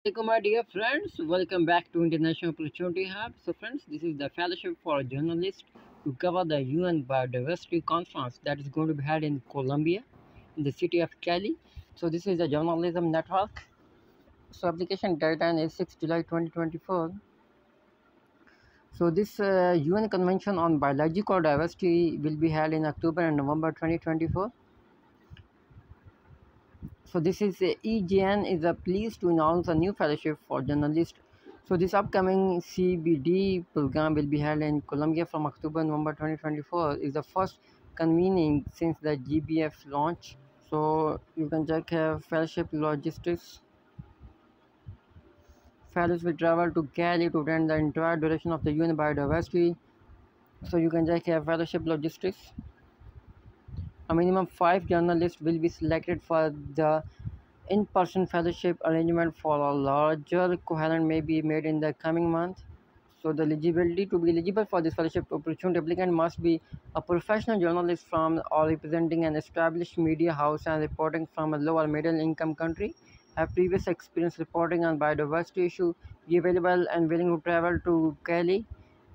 Assalamualaikum, my dear friends. Welcome back to International Opportunity Hub. So, friends, this is the fellowship for journalists to cover the UN Biodiversity Conference that is going to be held in Colombia, in the city of Cali. So, this is a journalism network. So, application deadline is 6 July 2024. So, this uh, UN Convention on Biological Diversity will be held in October and November 2024. So this is EJN is uh, pleased to announce a new fellowship for journalists. So this upcoming CBD program will be held in Colombia from October November 2024. is the first convening since the GBF launch. So you can check uh, fellowship logistics. Fellows will travel to Cali to attend the entire duration of the UN biodiversity. So you can check uh, fellowship logistics a minimum five journalists will be selected for the in-person fellowship arrangement for a larger cohort may be made in the coming month. So the eligibility to be eligible for this fellowship opportunity applicant must be a professional journalist from or representing an established media house and reporting from a low or middle income country, have previous experience reporting on biodiversity issue, be available and willing to travel to Cali,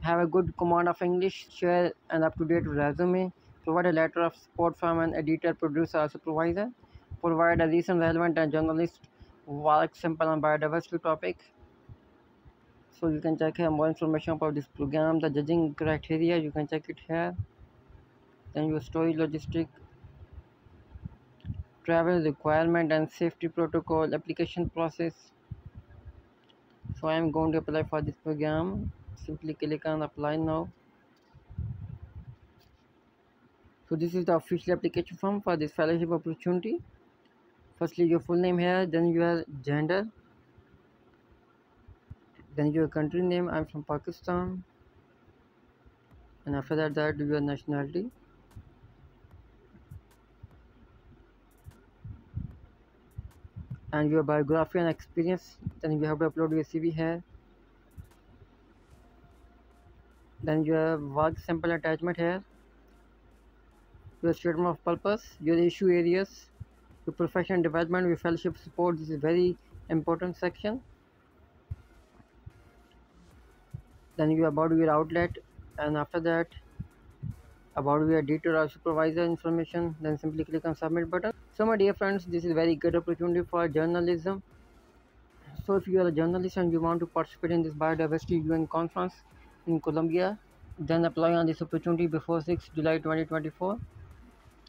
have a good command of English, share an up-to-date resume, provide a letter of support from an editor, producer, or supervisor, provide a recent, relevant, and journalist work sample on biodiversity topic. So you can check here more information about this program, the judging criteria, you can check it here. Then your story logistic, travel requirement and safety protocol application process. So I am going to apply for this program. Simply click on apply now. So this is the official application form for this fellowship opportunity. Firstly your full name here then your gender then your country name i'm from pakistan and after that that your nationality. And your biography and experience then you have to upload your cv here. Then your work sample attachment here your statement of purpose, your issue areas, your professional development, your fellowship support. This is very important section. Then you about your outlet, and after that, about your editor or supervisor information. Then simply click on submit button. So my dear friends, this is very good opportunity for journalism. So if you are a journalist and you want to participate in this biodiversity UN conference in Colombia, then apply on this opportunity before 6 July 2024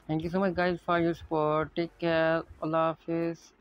thank you so much guys for your support. Take care. Allah hafiz